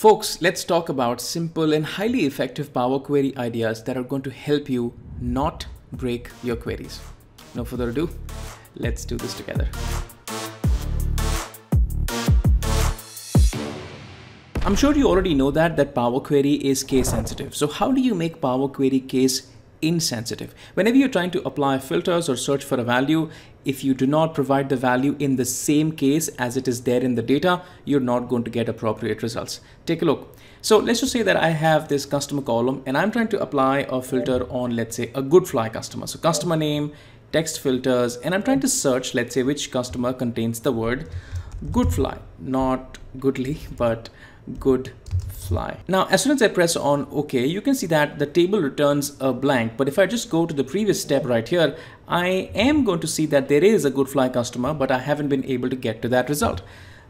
Folks, let's talk about simple and highly effective Power Query ideas that are going to help you not break your queries. No further ado, let's do this together. I'm sure you already know that that Power Query is case sensitive. So how do you make Power Query case insensitive? Whenever you're trying to apply filters or search for a value, if you do not provide the value in the same case as it is there in the data, you're not going to get appropriate results. Take a look. So let's just say that I have this customer column and I'm trying to apply a filter on, let's say, a good fly customer. So customer name, text filters, and I'm trying to search, let's say, which customer contains the word good fly, not goodly, but good fly. Now, as soon as I press on OK, you can see that the table returns a blank. But if I just go to the previous step right here, I am going to see that there is a good fly customer, but I haven't been able to get to that result.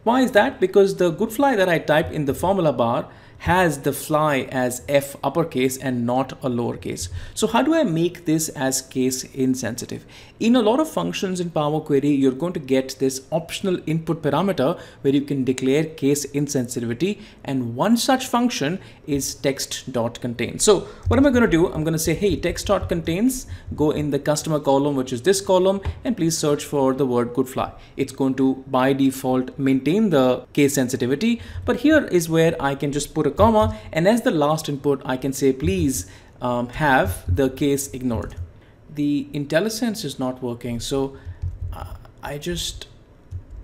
Why is that? Because the good fly that I type in the formula bar has the fly as F uppercase and not a lowercase. So how do I make this as case insensitive? In a lot of functions in Power Query, you're going to get this optional input parameter where you can declare case insensitivity. And one such function is text.contain. So what am I going to do? I'm going to say, hey, text.contains, go in the customer column, which is this column, and please search for the word good fly. It's going to by default maintain the case sensitivity. But here is where I can just put a comma and as the last input I can say please um, have the case ignored. The IntelliSense is not working so uh, I just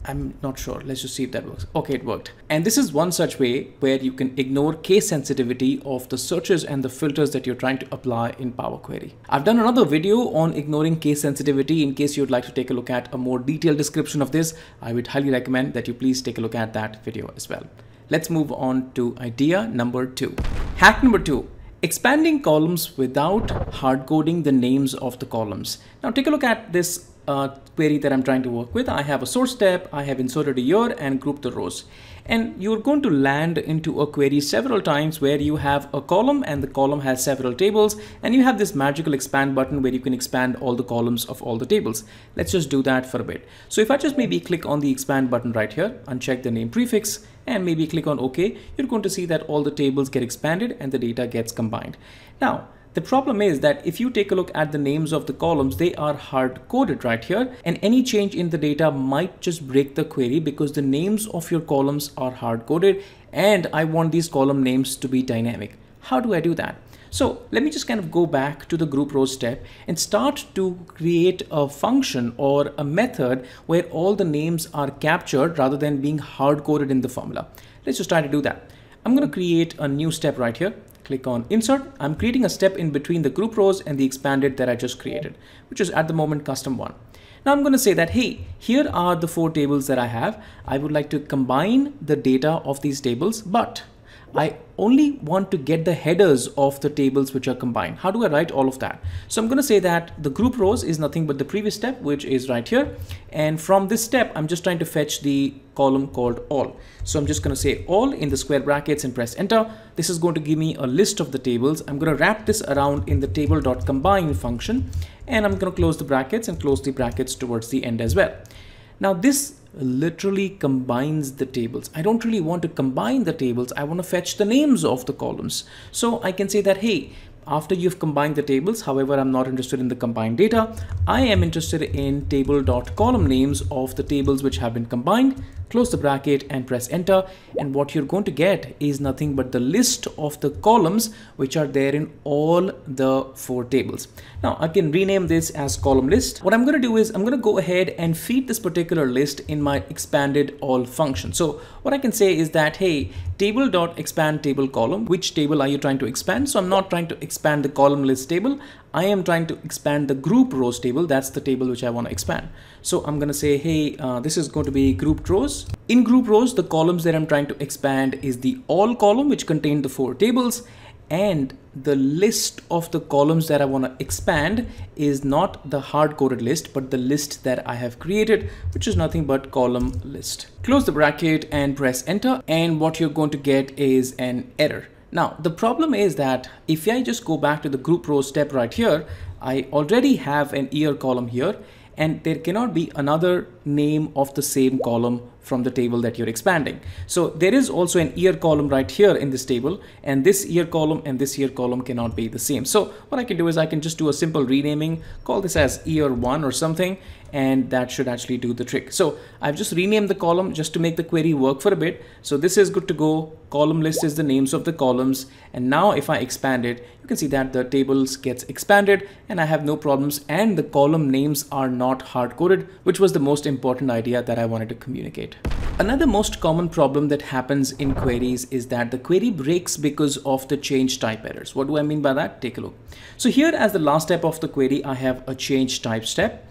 I'm not sure. Let's just see if that works. Okay, it worked. And this is one such way where you can ignore case sensitivity of the searches and the filters that you're trying to apply in Power Query. I've done another video on ignoring case sensitivity. In case you'd like to take a look at a more detailed description of this, I would highly recommend that you please take a look at that video as well. Let's move on to idea number two. Hack number two, expanding columns without hard coding the names of the columns. Now take a look at this uh, query that I'm trying to work with. I have a source step, I have inserted a year and grouped the rows. And you're going to land into a query several times where you have a column and the column has several tables and you have this magical expand button where you can expand all the columns of all the tables. Let's just do that for a bit. So if I just maybe click on the expand button right here, uncheck the name prefix and maybe click on OK, you're going to see that all the tables get expanded and the data gets combined. Now, the problem is that if you take a look at the names of the columns, they are hard coded right here and any change in the data might just break the query because the names of your columns are hard coded and I want these column names to be dynamic. How do I do that? So let me just kind of go back to the group row step and start to create a function or a method where all the names are captured rather than being hard coded in the formula. Let's just try to do that. I'm going to create a new step right here click on insert. I'm creating a step in between the group rows and the expanded that I just created, which is at the moment custom one. Now I'm going to say that, hey, here are the four tables that I have. I would like to combine the data of these tables, but I only want to get the headers of the tables which are combined. How do I write all of that? So I'm going to say that the group rows is nothing but the previous step, which is right here. And from this step, I'm just trying to fetch the column called all. So I'm just going to say all in the square brackets and press enter. This is going to give me a list of the tables. I'm going to wrap this around in the table.combine function. And I'm going to close the brackets and close the brackets towards the end as well. Now this literally combines the tables. I don't really want to combine the tables. I want to fetch the names of the columns. So I can say that, hey, after you've combined the tables, however, I'm not interested in the combined data. I am interested in table.column names of the tables which have been combined close the bracket and press enter and what you're going to get is nothing but the list of the columns which are there in all the four tables. Now I can rename this as column list. What I'm going to do is I'm going to go ahead and feed this particular list in my expanded all function. So what I can say is that hey table dot expand table column which table are you trying to expand? So I'm not trying to expand the column list table. I am trying to expand the group rows table. That's the table which I want to expand. So I'm going to say, hey, uh, this is going to be grouped rows. In group rows, the columns that I'm trying to expand is the all column, which contain the four tables. And the list of the columns that I want to expand is not the hard coded list, but the list that I have created, which is nothing but column list. Close the bracket and press enter. And what you're going to get is an error. Now, the problem is that if I just go back to the group row step right here, I already have an year column here and there cannot be another name of the same column from the table that you're expanding. So there is also an year column right here in this table and this year column and this year column cannot be the same. So what I can do is I can just do a simple renaming, call this as year one or something and that should actually do the trick. So I've just renamed the column just to make the query work for a bit. So this is good to go. Column list is the names of the columns. And now if I expand it, you can see that the tables gets expanded and I have no problems and the column names are not hard coded, which was the most important idea that I wanted to communicate. Another most common problem that happens in queries is that the query breaks because of the change type errors. What do I mean by that? Take a look. So here as the last step of the query, I have a change type step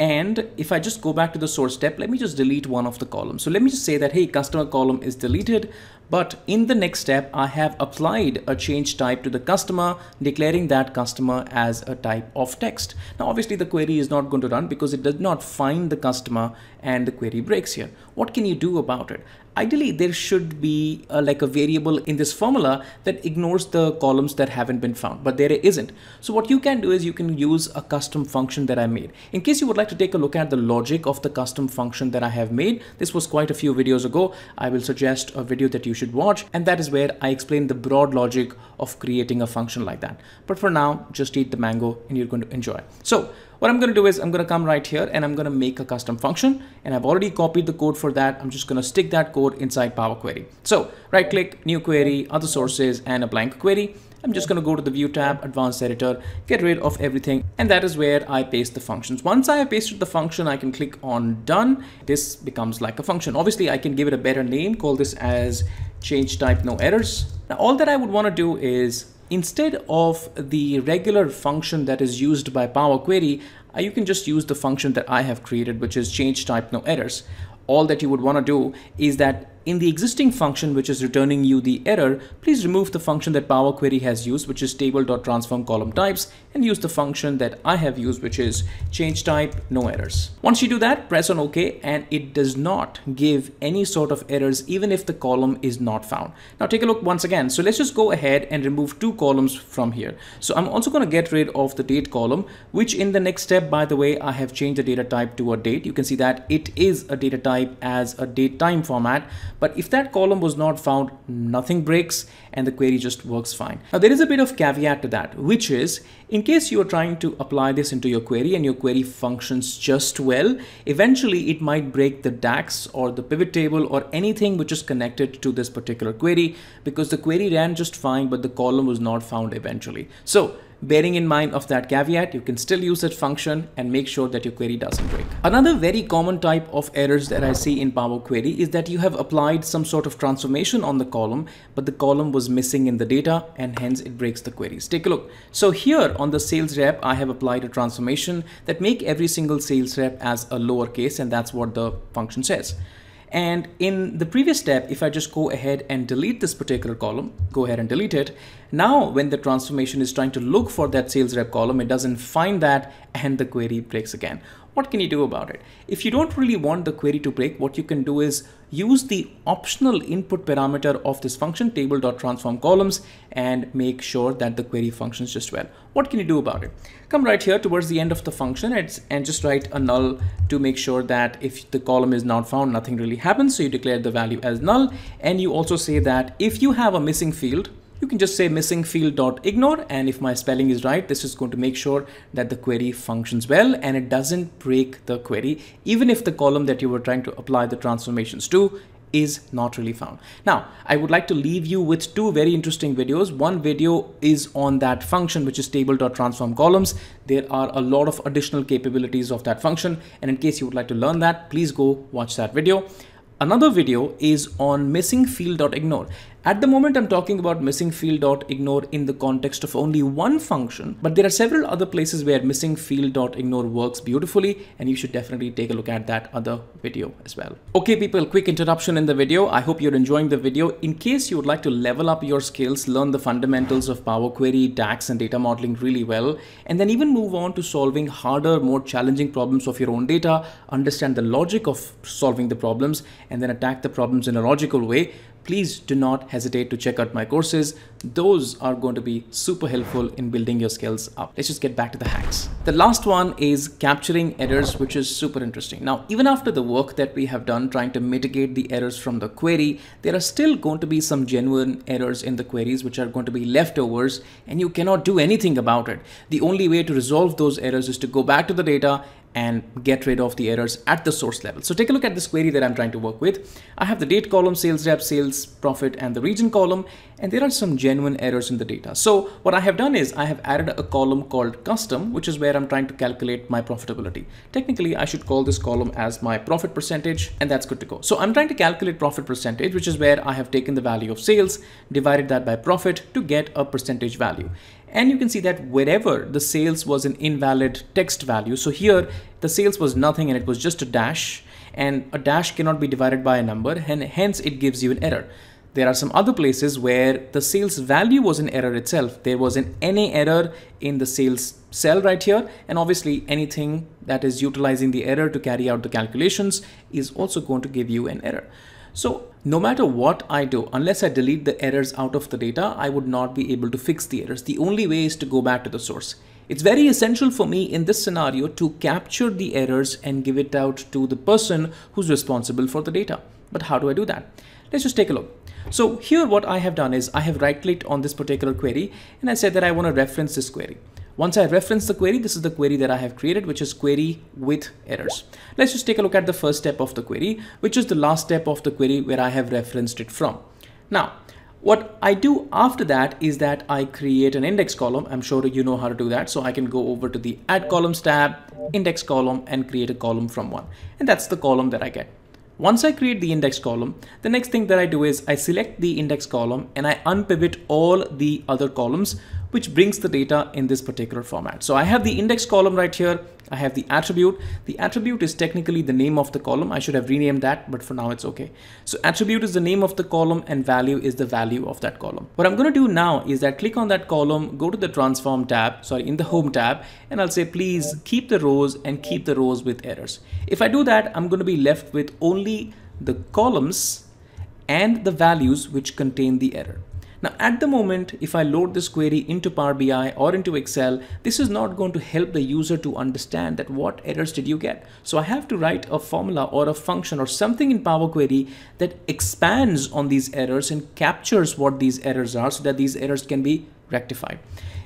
and if I just go back to the source step, let me just delete one of the columns. So let me just say that, hey, customer column is deleted. But in the next step, I have applied a change type to the customer, declaring that customer as a type of text. Now, obviously the query is not going to run because it does not find the customer and the query breaks here. What can you do about it? Ideally, there should be a, like a variable in this formula that ignores the columns that haven't been found, but there isn't. So what you can do is you can use a custom function that I made. In case you would like to take a look at the logic of the custom function that I have made, this was quite a few videos ago. I will suggest a video that you should watch, and that is where I explain the broad logic of creating a function like that. But for now, just eat the mango and you're going to enjoy. So what I'm going to do is I'm going to come right here and I'm going to make a custom function and I've already copied the code for that. I'm just going to stick that code inside Power Query. So right click, new query, other sources and a blank query. I'm just going to go to the view tab, advanced editor, get rid of everything. And that is where I paste the functions. Once I have pasted the function, I can click on done. This becomes like a function. Obviously I can give it a better name, call this as change type no errors. Now all that I would want to do is Instead of the regular function that is used by Power Query, uh, you can just use the function that I have created, which is change type no errors. All that you would want to do is that in the existing function which is returning you the error, please remove the function that Power Query has used, which is table.transform column types, and use the function that I have used, which is change type no errors. Once you do that, press on OK, and it does not give any sort of errors, even if the column is not found. Now take a look once again. So let's just go ahead and remove two columns from here. So I'm also going to get rid of the date column, which in the next step, by the way, I have changed the data type to a date. You can see that it is a data type as a date time format but if that column was not found, nothing breaks and the query just works fine. Now there is a bit of caveat to that, which is in case you're trying to apply this into your query and your query functions just well, eventually it might break the DAX or the pivot table or anything which is connected to this particular query because the query ran just fine, but the column was not found eventually. So bearing in mind of that caveat, you can still use that function and make sure that your query doesn't break. Another very common type of errors that I see in Power Query is that you have applied some sort of transformation on the column, but the column was missing in the data and hence it breaks the queries. Take a look. So here on the sales rep, I have applied a transformation that make every single sales rep as a lowercase and that's what the function says. And in the previous step, if I just go ahead and delete this particular column, go ahead and delete it. Now, when the transformation is trying to look for that sales rep column, it doesn't find that and the query breaks again. What can you do about it? If you don't really want the query to break, what you can do is use the optional input parameter of this function table.transform columns and make sure that the query functions just well. What can you do about it? Come right here towards the end of the function and just write a null to make sure that if the column is not found, nothing really happens. So you declare the value as null. And you also say that if you have a missing field, you can just say missing field dot ignore and if my spelling is right this is going to make sure that the query functions well and it doesn't break the query even if the column that you were trying to apply the transformations to is not really found. Now, I would like to leave you with two very interesting videos. One video is on that function, which is table.transform columns. There are a lot of additional capabilities of that function. And in case you would like to learn that, please go watch that video. Another video is on missing field.ignore. At the moment, I'm talking about missing field.ignore in the context of only one function, but there are several other places where missing field.ignore works beautifully, and you should definitely take a look at that other video as well. Okay, people, quick interruption in the video. I hope you're enjoying the video. In case you would like to level up your skills, learn the fundamentals of Power Query, DAX, and data modeling really well, and then even move on to solving harder, more challenging problems of your own data, understand the logic of solving the problems, and then attack the problems in a logical way, please do not hesitate to check out my courses. Those are going to be super helpful in building your skills up. Let's just get back to the hacks. The last one is capturing errors, which is super interesting. Now, even after the work that we have done trying to mitigate the errors from the query, there are still going to be some genuine errors in the queries, which are going to be leftovers, and you cannot do anything about it. The only way to resolve those errors is to go back to the data and get rid of the errors at the source level. So take a look at this query that I'm trying to work with. I have the date column, sales rep, sales profit, and the region column, and there are some genuine errors in the data. So what I have done is I have added a column called custom, which is where I'm trying to calculate my profitability. Technically, I should call this column as my profit percentage, and that's good to go. So I'm trying to calculate profit percentage, which is where I have taken the value of sales, divided that by profit to get a percentage value. And you can see that wherever the sales was an invalid text value. So here the sales was nothing and it was just a dash and a dash cannot be divided by a number and hence it gives you an error. There are some other places where the sales value was an error itself. There was an NA error in the sales cell right here. And obviously anything that is utilizing the error to carry out the calculations is also going to give you an error. So no matter what I do, unless I delete the errors out of the data, I would not be able to fix the errors. The only way is to go back to the source. It's very essential for me in this scenario to capture the errors and give it out to the person who's responsible for the data. But how do I do that? Let's just take a look. So here what I have done is I have right clicked on this particular query and I said that I want to reference this query. Once I reference the query, this is the query that I have created, which is query with errors. Let's just take a look at the first step of the query, which is the last step of the query where I have referenced it from. Now, what I do after that is that I create an index column. I'm sure you know how to do that. So I can go over to the add columns tab, index column and create a column from one. And that's the column that I get. Once I create the index column, the next thing that I do is I select the index column and I unpivot all the other columns which brings the data in this particular format. So I have the index column right here. I have the attribute. The attribute is technically the name of the column. I should have renamed that, but for now it's okay. So attribute is the name of the column and value is the value of that column. What I'm going to do now is that click on that column, go to the transform tab, sorry, in the home tab, and I'll say, please keep the rows and keep the rows with errors. If I do that, I'm going to be left with only the columns and the values which contain the error. Now at the moment, if I load this query into Power BI or into Excel, this is not going to help the user to understand that what errors did you get. So I have to write a formula or a function or something in Power Query that expands on these errors and captures what these errors are so that these errors can be rectified.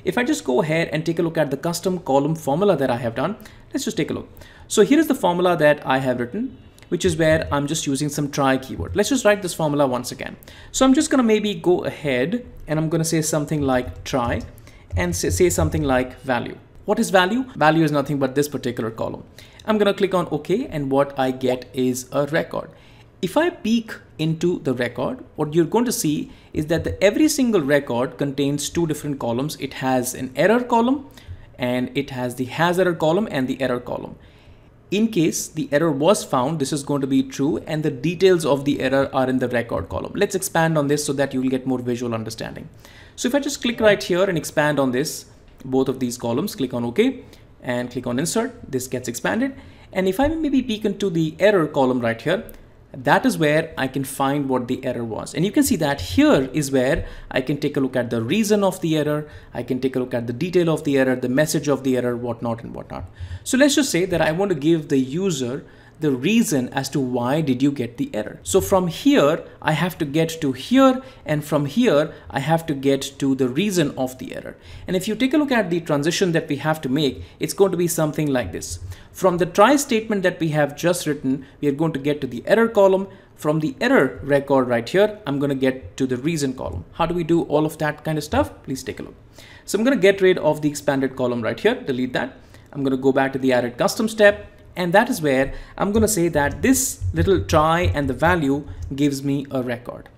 If I just go ahead and take a look at the custom column formula that I have done, let's just take a look. So here is the formula that I have written which is where I'm just using some try keyword. Let's just write this formula once again. So I'm just gonna maybe go ahead and I'm gonna say something like try and say, something like value. What is value? Value is nothing but this particular column. I'm gonna click on OK and what I get is a record. If I peek into the record, what you're going to see is that the, every single record contains two different columns. It has an error column and it has the has error column and the error column. In case the error was found, this is going to be true and the details of the error are in the record column. Let's expand on this so that you will get more visual understanding. So if I just click right here and expand on this, both of these columns, click on OK and click on insert, this gets expanded. And if I maybe peek into the error column right here, that is where I can find what the error was. And you can see that here is where I can take a look at the reason of the error. I can take a look at the detail of the error, the message of the error, whatnot and whatnot. So let's just say that I want to give the user the reason as to why did you get the error. So from here, I have to get to here and from here, I have to get to the reason of the error. And if you take a look at the transition that we have to make, it's going to be something like this. From the try statement that we have just written, we are going to get to the error column. From the error record right here, I'm going to get to the reason column. How do we do all of that kind of stuff? Please take a look. So I'm going to get rid of the expanded column right here, delete that. I'm going to go back to the added custom step and that is where I'm going to say that this little try and the value gives me a record.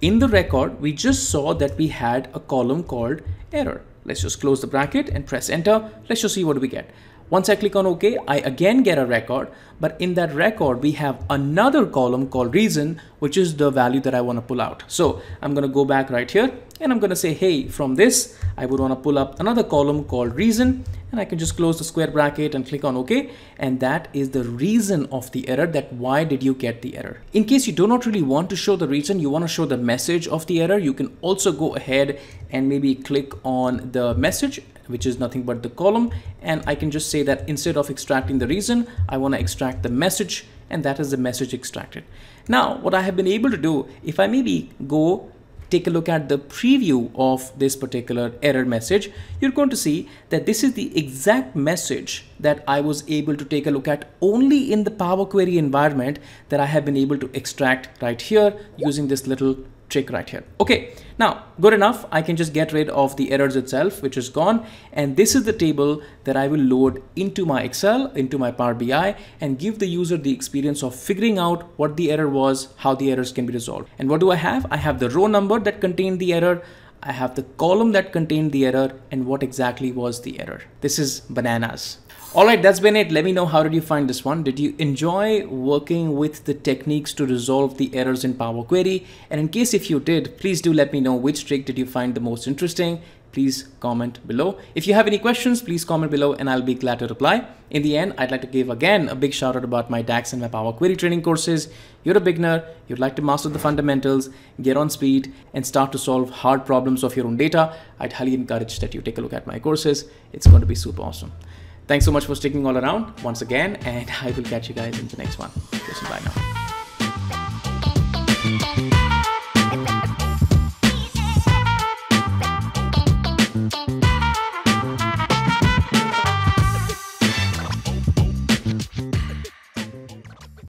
In the record, we just saw that we had a column called error. Let's just close the bracket and press enter. Let's just see what we get. Once I click on OK, I again get a record, but in that record, we have another column called reason, which is the value that I want to pull out. So I'm going to go back right here and I'm going to say, hey, from this, I would want to pull up another column called reason and I can just close the square bracket and click on OK. And that is the reason of the error that why did you get the error? In case you do not really want to show the reason, you want to show the message of the error, you can also go ahead and maybe click on the message which is nothing but the column and I can just say that instead of extracting the reason I want to extract the message and that is the message extracted. Now what I have been able to do if I maybe go take a look at the preview of this particular error message, you're going to see that this is the exact message that I was able to take a look at only in the Power Query environment that I have been able to extract right here using this little trick right here. Okay, now good enough. I can just get rid of the errors itself, which is gone. And this is the table that I will load into my Excel, into my Power BI and give the user the experience of figuring out what the error was, how the errors can be resolved. And what do I have? I have the row number that contained the error. I have the column that contained the error and what exactly was the error. This is bananas. Alright, that's been it. Let me know how did you find this one. Did you enjoy working with the techniques to resolve the errors in Power Query? And in case if you did, please do let me know which trick did you find the most interesting. Please comment below. If you have any questions, please comment below and I'll be glad to reply. In the end, I'd like to give again a big shout out about my DAX and my Power Query training courses. You're a beginner, you'd like to master the fundamentals, get on speed and start to solve hard problems of your own data. I'd highly encourage that you take a look at my courses. It's going to be super awesome. Thanks so much for sticking all around once again, and I will catch you guys in the next one. Bye now.